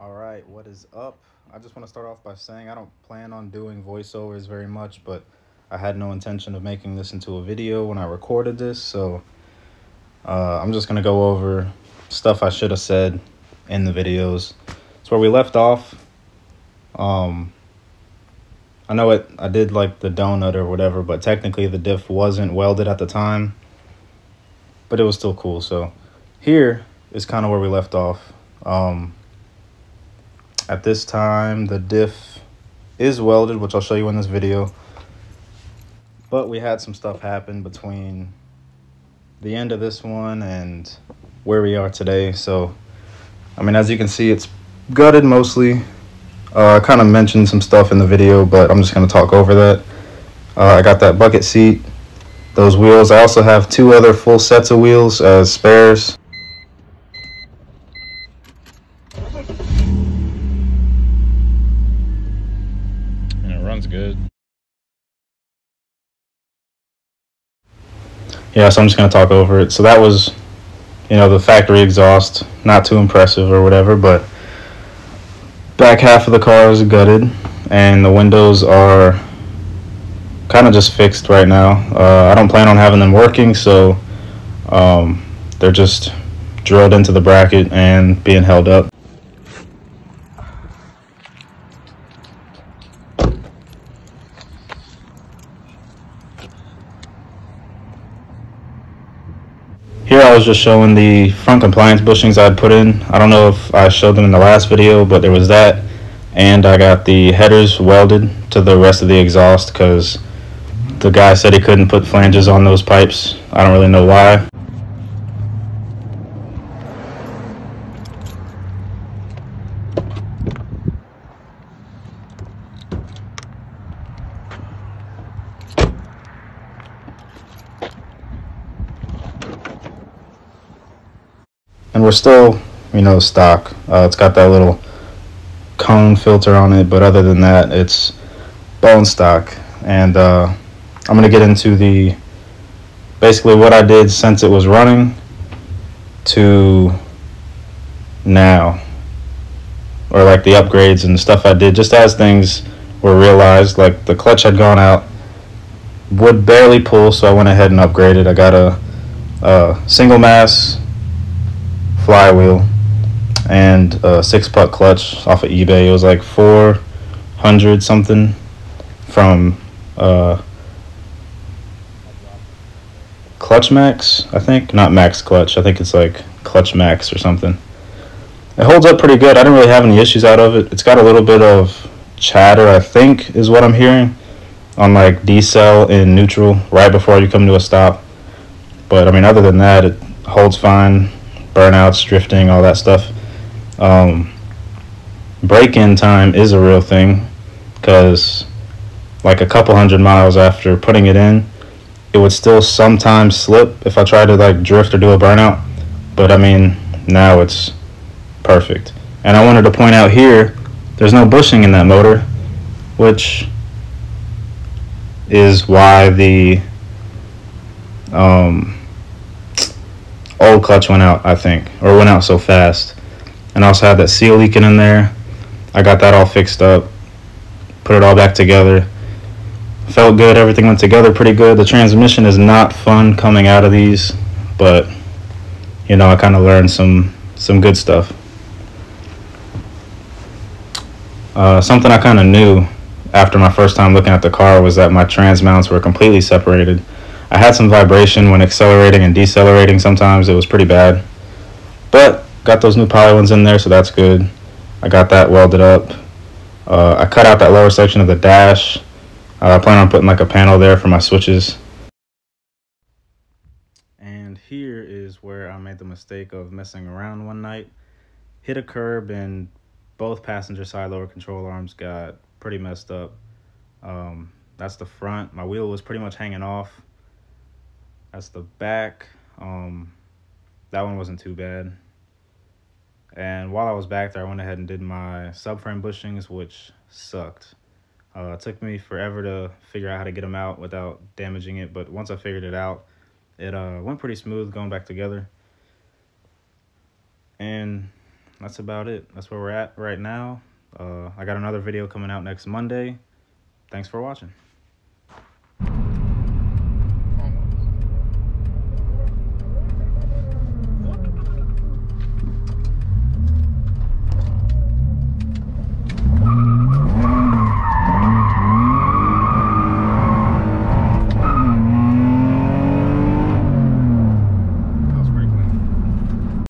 All right, what is up? I just want to start off by saying I don't plan on doing voiceovers very much, but I had no intention of making this into a video when I recorded this, so uh, I'm just going to go over stuff I should have said in the videos. It's where we left off. Um, I know it. I did like the donut or whatever, but technically the diff wasn't welded at the time, but it was still cool. So here is kind of where we left off. Um, at this time, the diff is welded, which I'll show you in this video. But we had some stuff happen between the end of this one and where we are today. So, I mean, as you can see, it's gutted mostly. Uh, I kind of mentioned some stuff in the video, but I'm just going to talk over that. Uh, I got that bucket seat, those wheels. I also have two other full sets of wheels as spares. Runs good. Yeah, so I'm just going to talk over it. So that was, you know, the factory exhaust. Not too impressive or whatever, but back half of the car is gutted, and the windows are kind of just fixed right now. Uh, I don't plan on having them working, so um, they're just drilled into the bracket and being held up. Here I was just showing the front compliance bushings I'd put in. I don't know if I showed them in the last video, but there was that. And I got the headers welded to the rest of the exhaust because the guy said he couldn't put flanges on those pipes. I don't really know why. And we're still you know stock. Uh, it's got that little cone filter on it but other than that it's bone stock. And uh, I'm gonna get into the basically what I did since it was running to now. Or like the upgrades and stuff I did just as things were realized like the clutch had gone out would barely pull so I went ahead and upgraded. I got a, a single mass flywheel and a six puck clutch off of eBay. It was like 400 something from uh, Clutch Max, I think. Not Max Clutch. I think it's like Clutch Max or something. It holds up pretty good. I didn't really have any issues out of it. It's got a little bit of chatter, I think, is what I'm hearing on like decel in neutral right before you come to a stop. But I mean, other than that, it holds fine burnouts, drifting, all that stuff. Um, break-in time is a real thing because like a couple hundred miles after putting it in, it would still sometimes slip if I tried to like drift or do a burnout. But I mean, now it's perfect. And I wanted to point out here, there's no bushing in that motor, which is why the um, old clutch went out, I think, or went out so fast. And also had that seal leaking in there. I got that all fixed up, put it all back together. Felt good, everything went together pretty good. The transmission is not fun coming out of these, but you know, I kind of learned some some good stuff. Uh, something I kind of knew after my first time looking at the car was that my trans mounts were completely separated I had some vibration when accelerating and decelerating sometimes. It was pretty bad. But got those new poly ones in there, so that's good. I got that welded up. Uh, I cut out that lower section of the dash. Uh, I plan on putting like a panel there for my switches. And here is where I made the mistake of messing around one night. Hit a curb and both passenger side lower control arms got pretty messed up. Um, that's the front. My wheel was pretty much hanging off. That's the back. Um, that one wasn't too bad. And while I was back there, I went ahead and did my subframe bushings, which sucked. Uh, it took me forever to figure out how to get them out without damaging it, but once I figured it out, it uh, went pretty smooth going back together. And that's about it. That's where we're at right now. Uh, I got another video coming out next Monday. Thanks for watching.